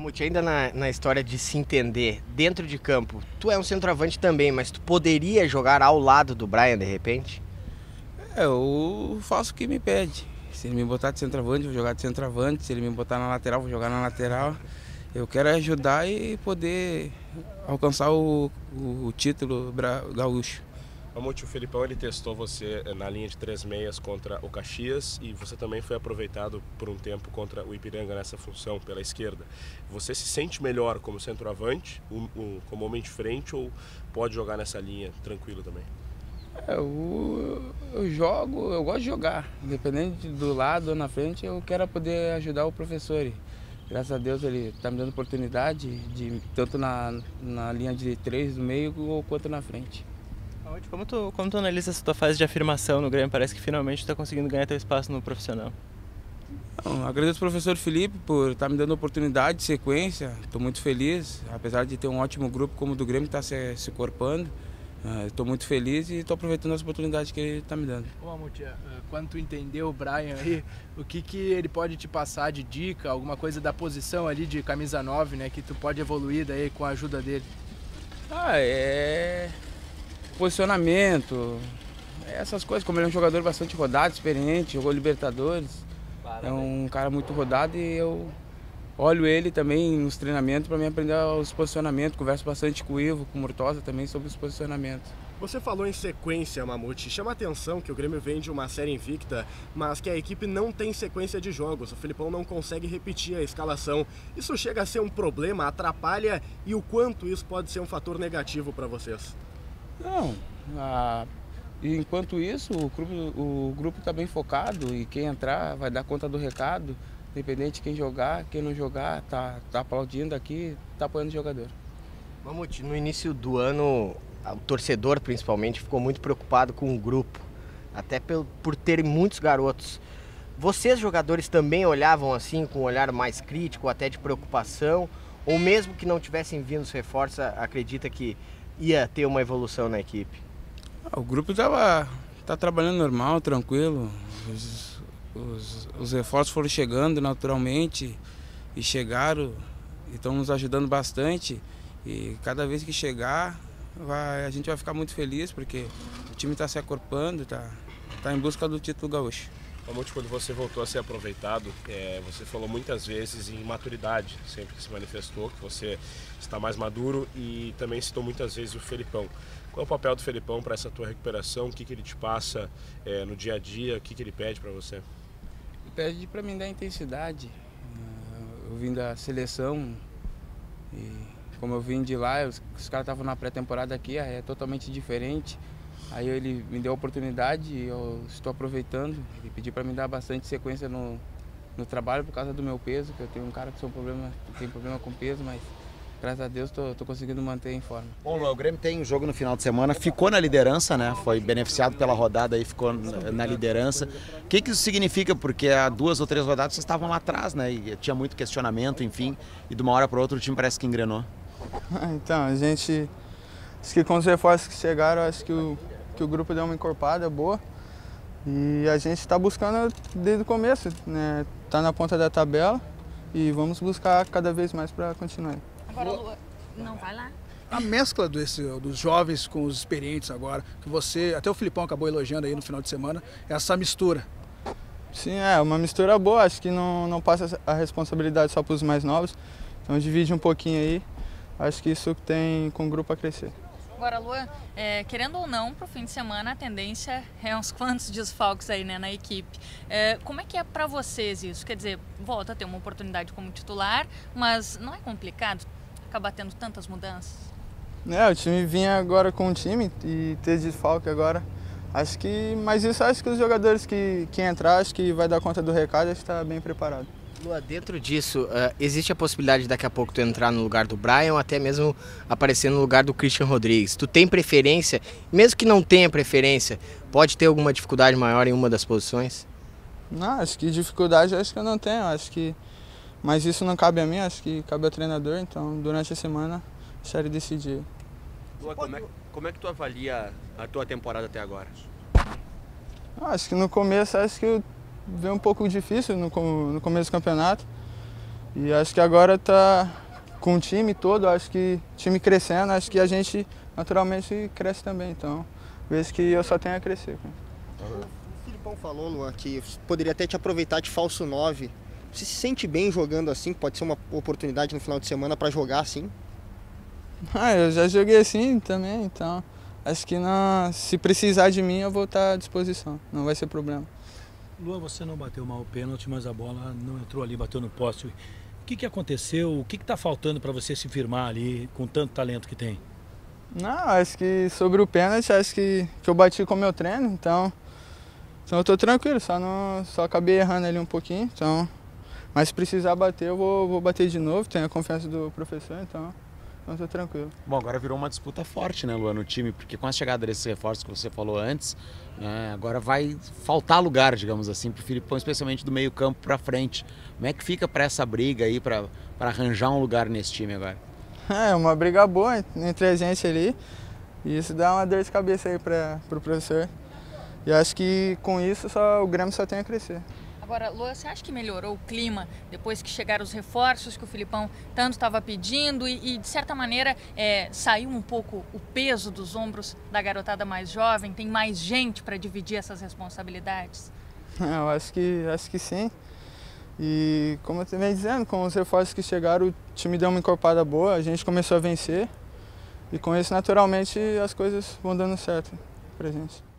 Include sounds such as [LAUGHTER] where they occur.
Mamute, ainda na, na história de se entender dentro de campo, tu é um centroavante também, mas tu poderia jogar ao lado do Brian de repente? É, eu faço o que me pede. Se ele me botar de centroavante, vou jogar de centroavante. Se ele me botar na lateral, vou jogar na lateral. Eu quero ajudar e poder alcançar o, o, título gaúcho. Mamute, o Felipão ele testou você eh, na linha de três meias contra o Caxias e você também foi aproveitado por um tempo contra o Ipiranga nessa função pela esquerda. Você se sente melhor como centroavante, como homem de frente ou pode jogar nessa linha tranquilo também? É, eu, eu, jogo, eu gosto de jogar. Independente do lado ou na frente, eu quero poder ajudar o professor. Graças a Deus ele está me dando oportunidade, de, tanto na, na linha de três do meio quanto na frente. Como tu, como tu analisa essa tua fase de afirmação no Grêmio? Parece que finalmente está conseguindo ganhar teu espaço no profissional. Não, agradeço ao professor Felipe por estar tá me dando oportunidade de sequência. Estou muito feliz, apesar de ter um ótimo grupo como o do Grêmio que está se, se corpando. Estou uh, muito feliz e estou aproveitando as oportunidades que ele está me dando. Ô, Amutia, uh, quando tu entendeu o Brian aí, o que, que ele pode te passar de dica, alguma coisa da posição ali de camisa 9, né, que tu pode evoluir daí com a ajuda dele? Ah, é posicionamento, essas coisas, como ele é um jogador bastante rodado, experiente, jogou Libertadores, é um cara muito rodado e eu olho ele também nos treinamentos para me aprender os posicionamentos, converso bastante com o Ivo, com o Murtosa também sobre os posicionamentos. Você falou em sequência, Mamute. Chama atenção que o Grêmio vem de uma série invicta, mas que a equipe não tem sequência de jogos. O Filipão não consegue repetir a escalação. Isso chega a ser um problema, atrapalha e o quanto isso pode ser um fator negativo para vocês? Não, a... enquanto isso o grupo grupo está bem focado e quem entrar vai dar conta do recado. Independente de quem jogar, quem não jogar, tá, tá aplaudindo aqui, tá apoiando o jogador. Mamute, no início do ano, o torcedor principalmente ficou muito preocupado com o grupo, até por, por terem muitos garotos. Vocês, jogadores, também olhavam assim com um olhar mais crítico, até de preocupação? Ou mesmo que não tivessem vindo os reforços, acredita que ia ter uma evolução na equipe? Ah, o grupo estava tá trabalhando normal, tranquilo. Os os, os reforços foram chegando naturalmente e chegaram e estão nos ajudando bastante. E cada vez que chegar, vai, a gente vai ficar muito feliz porque o time está se acorpando, está tá em busca do título gaúcho. Mamute, quando você voltou a ser aproveitado, é, você falou muitas vezes em maturidade, sempre que se manifestou, que você está mais maduro e também citou muitas vezes o Felipão. Qual é o papel do Felipão para essa tua recuperação? O que, que ele te passa é, no dia a dia? O que, que ele pede para você? pede para mim dar intensidade. Eu vim da seleção e como eu vim de lá, os, os caras estavam na pré-temporada aqui, é totalmente diferente. Aí ele me deu a oportunidade e eu estou aproveitando. Ele pediu para me dar bastante sequência no, no trabalho por causa do meu peso, que eu tenho um cara que tem problema, tem problema com peso, mas graças a Deus estou conseguindo manter em forma. Bom, o Grêmio tem um jogo no final de semana, ficou na liderança, né? Foi beneficiado pela rodada e ficou na liderança. O que, que isso significa? Porque há duas ou três rodadas vocês estavam lá atrás, né? E tinha muito questionamento, enfim, e de uma hora para outra o time parece que engrenou. [LAUGHS] Então, a gente. Acho que com os reforços que chegaram, acho que o, que o grupo deu uma encorpada boa. E a gente está buscando desde o começo, né? Tá na ponta da tabela e vamos buscar cada vez mais para continuar. Agora, Lua, não vai lá. A mescla desse, dos jovens com os experientes agora, que você, até o Filipão acabou elogiando aí no final de semana, é essa mistura. Sim, é uma mistura boa, acho que não, não passa a responsabilidade só para os mais novos, então divide um pouquinho aí, acho que isso tem com o grupo a crescer. Agora, Luan, é, querendo ou não, para o fim de semana a tendência é uns quantos desfalques aí né, na equipe. É, como é que é para vocês isso? Quer dizer, volta a ter uma oportunidade como titular, mas não é complicado acabar tendo tantas mudanças? É, o time vinha agora com o time e ter desfalque agora. Acho que, mas isso acho que os jogadores que, que entrar, acho que vai dar conta do recado, acho que está bem preparado. Lua, dentro disso, uh, existe a possibilidade de daqui a pouco tu entrar no lugar do Brian ou até mesmo aparecer no lugar do Christian Rodrigues. Tu tem preferência, mesmo que não tenha preferência, pode ter alguma dificuldade maior em uma das posições? Não, acho que dificuldade acho que eu não tenho, acho que mas isso não cabe a mim, acho que cabe ao treinador, então durante a semana deixar ele decidir. Lua, como, é, como é que tu avalia a tua temporada até agora? Acho que no começo acho que veio um pouco difícil no, no começo do campeonato, E acho que agora tá com o time todo, acho que time crescendo, acho que a gente naturalmente cresce também. Então, vejo que eu só tenho a crescer. O Filipão falou, Luan, que poderia até te aproveitar de falso 9. Você se sente bem jogando assim? Pode ser uma oportunidade no final de semana para jogar assim? Ah, eu já joguei assim também, então acho que não, se precisar de mim eu vou estar à disposição, não vai ser problema. Luan, você não bateu mal o pênalti, mas a bola não entrou ali, bateu no poste. O que, que aconteceu? O que está faltando para você se firmar ali com tanto talento que tem? Não, acho que sobre o pênalti, acho que, que eu bati com o meu treino, então, então eu estou tranquilo, só, não, só acabei errando ali um pouquinho, então, mas se precisar bater, eu vou, vou bater de novo, tenho a confiança do professor, então, então tô tranquilo. Bom, agora virou uma disputa forte, né, Luan, no time, porque com a chegada desses reforços que você falou antes, né, agora vai faltar lugar, digamos assim, para o Filipão, especialmente do meio campo para frente. Como é que fica para essa briga aí, para arranjar um lugar nesse time agora? É, uma briga boa entre a gente ali. E isso dá uma dor de cabeça aí para o pro professor. E acho que com isso só, o Grêmio só tem a crescer. Agora, Lua, você acha que melhorou o clima depois que chegaram os reforços que o Filipão tanto estava pedindo e, e, de certa maneira, é, saiu um pouco o peso dos ombros da garotada mais jovem? Tem mais gente para dividir essas responsabilidades? Eu acho que, acho que sim. E como eu também dizendo, com os reforços que chegaram, o time deu uma encorpada boa, a gente começou a vencer. E com isso, naturalmente, as coisas vão dando certo pra gente.